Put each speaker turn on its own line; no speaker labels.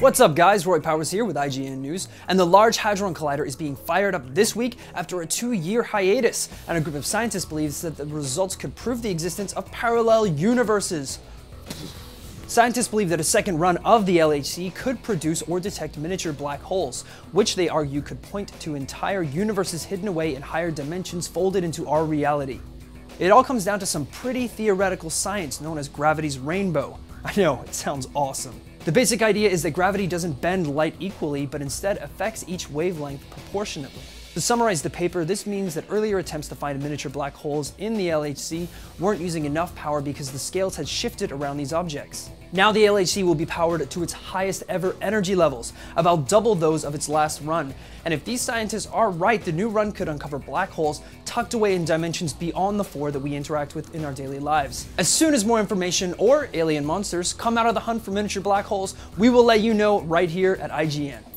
What's up guys, Roy Powers here with IGN News, and the Large Hadron Collider is being fired up this week after a two-year hiatus, and a group of scientists believes that the results could prove the existence of parallel universes. Scientists believe that a second run of the LHC could produce or detect miniature black holes, which they argue could point to entire universes hidden away in higher dimensions folded into our reality. It all comes down to some pretty theoretical science known as gravity's rainbow. I know, it sounds awesome. The basic idea is that gravity doesn't bend light equally, but instead affects each wavelength proportionately. To summarize the paper, this means that earlier attempts to find miniature black holes in the LHC weren't using enough power because the scales had shifted around these objects. Now the LHC will be powered to its highest ever energy levels, about double those of its last run. And if these scientists are right, the new run could uncover black holes tucked away in dimensions beyond the four that we interact with in our daily lives. As soon as more information or alien monsters come out of the hunt for miniature black holes, we will let you know right here at IGN.